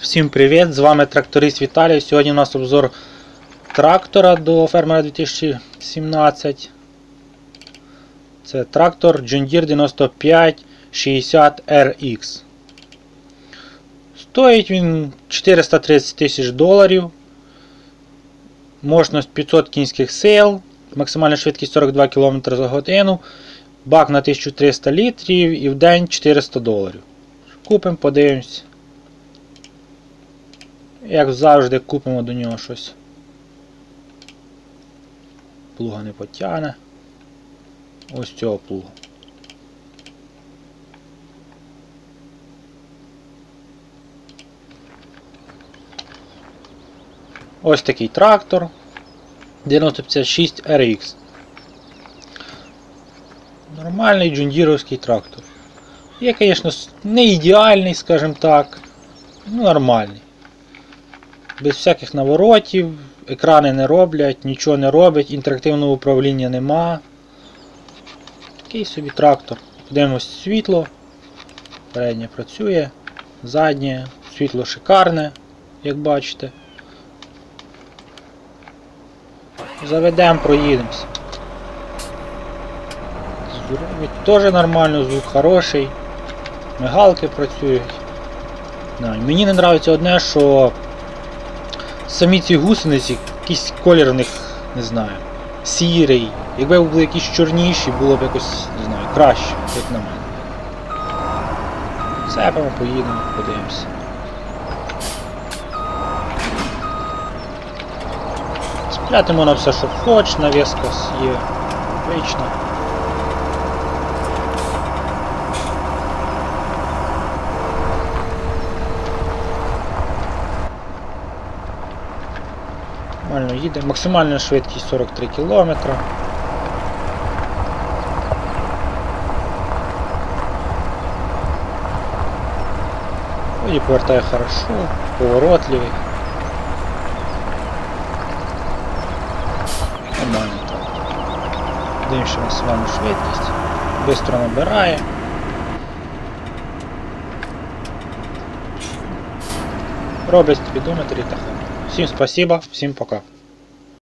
Всім привіт! З вами тракторист Віталій. Сьогодні у нас обзор трактора до фермера 2017. Це трактор John Deere 9560 RX. Стоїть він 430 тисяч доларів. Мощність 500 кінських сил. Максимальна швидкість 42 км за годину. Бак на 1300 літрів і в день 400 доларів. Купимо, подивимось. Як завжди купимо до нього щось. Плуга не потягне. Ось цього плуга. Ось такий трактор 9056 RX. Нормальний джундіровський трактор. Є, звісно, не ідеальний, скажімо так. Ну, нормальний. Без всяких наворотів, екрани не роблять, нічого не робить, інтерактивного управління нема. Такий собі трактор. Подивимось світло. Переднє працює, заднє, світло шикарне, як бачите. Заведемо, проїдемось. Звук теж нормально, звук хороший. Мигалки працюють. Мені не подобається одне, що самі ці гусениці, якийсь колір не знаю, сірий. Якби були якісь чорніші, було б якось, не знаю, краще, як на мене. Цепимо, поїдемо, подивимося. Спляти можна все, що хочеш, навіска є вічно. Нормально їде. Максимальна швидкість 43 км. Вроді повертає хорошо, поворотливий. Нормально так. Дивимося максимальну швидкість. Бистро набирає. Роблять спідометр і так. Всім спасибо, всем пока.